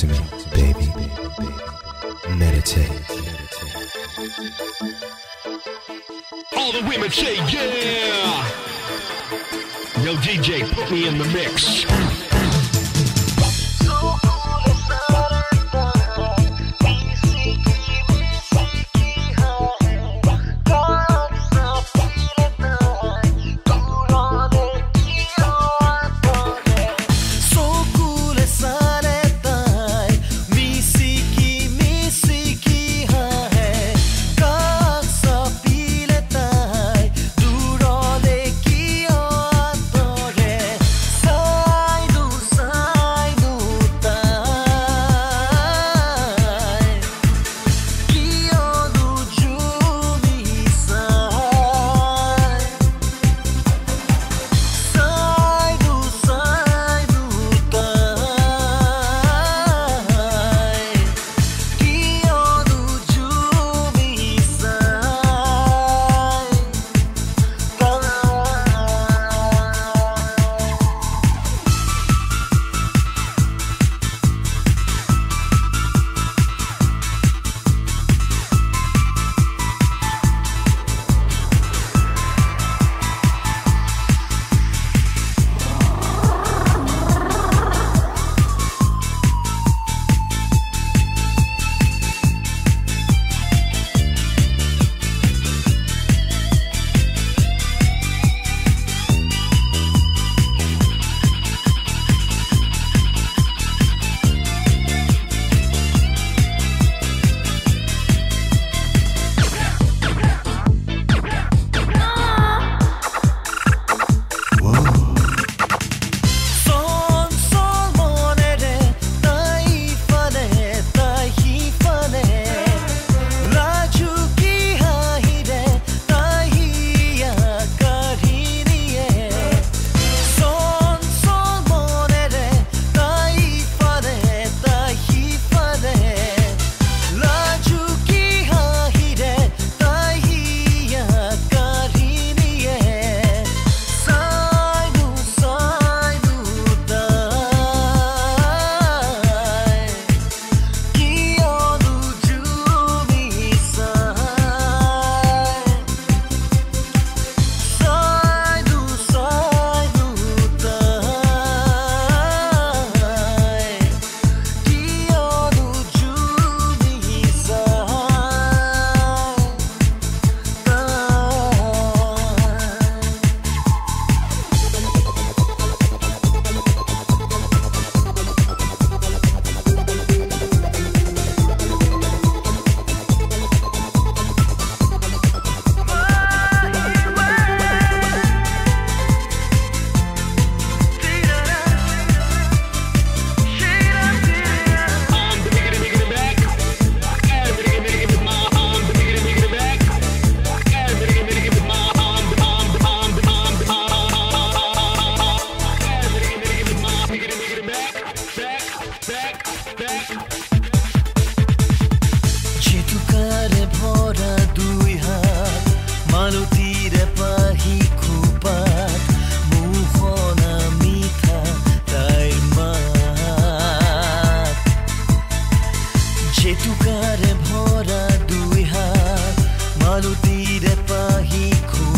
to me, baby. Meditate. All the women say, yeah. Yo, DJ, put me in the mix. হারে ভরা দুই হাত মালুতিরে পাহি খু